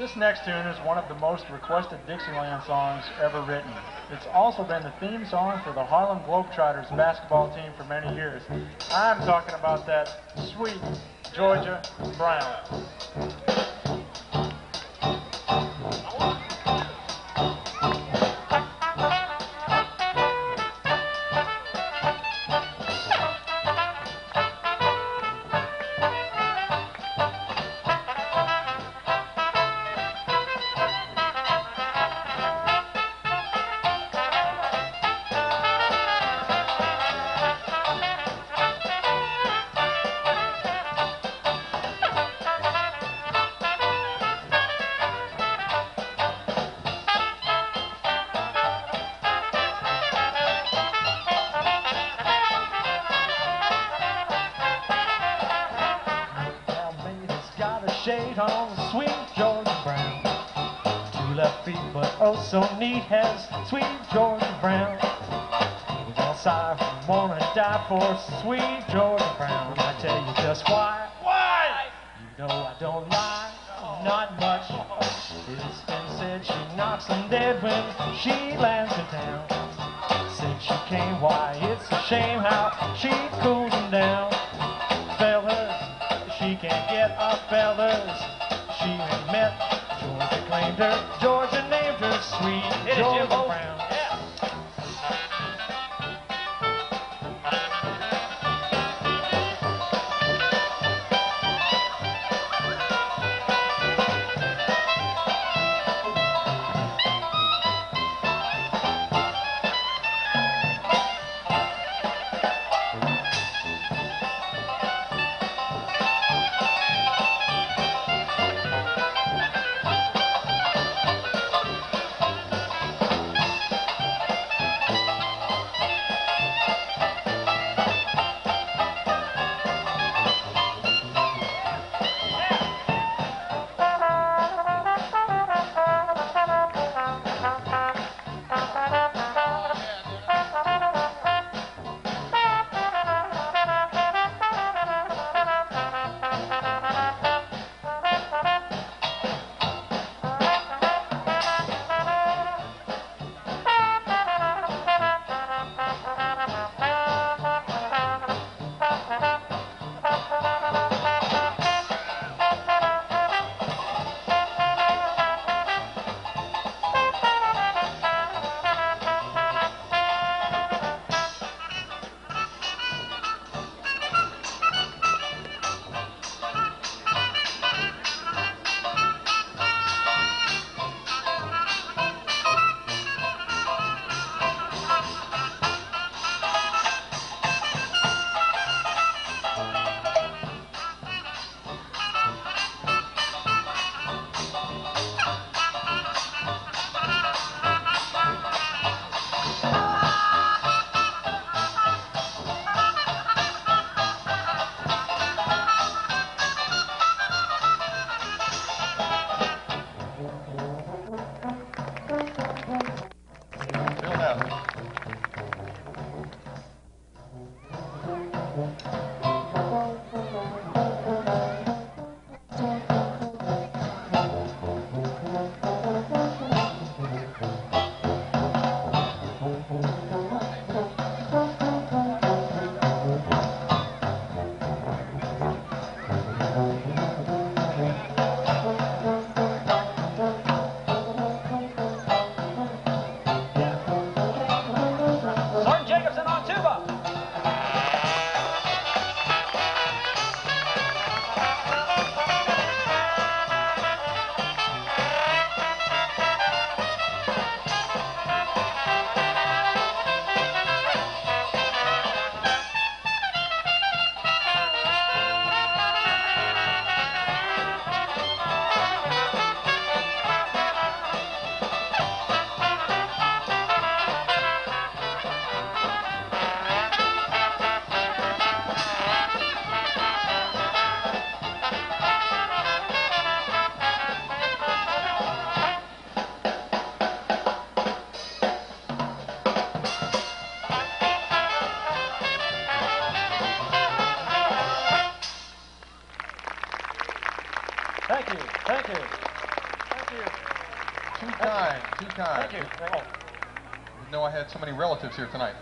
This next tune is one of the most requested Dixieland songs ever written. It's also been the theme song for the Harlem Globetrotters basketball team for many years. I'm talking about that sweet Georgia Brown. Shade on sweet Georgia Brown. Two left feet, but oh so neat has sweet Georgia Brown. Sigh from wanna die for sweet Georgia Brown. I tell you just why. Why? You know I don't lie, not much. It's been said she knocks them dead when she lands in town. Since she came, why it's a shame how she cools down. She can't get up, fellas. She ain't met. Georgia claimed her. Georgia named her sweet it, Georgia. Brown. Thank you. Thank you. Thank you. Too kind. Too kind. Thank you. Thank you. you know I had so many relatives here tonight.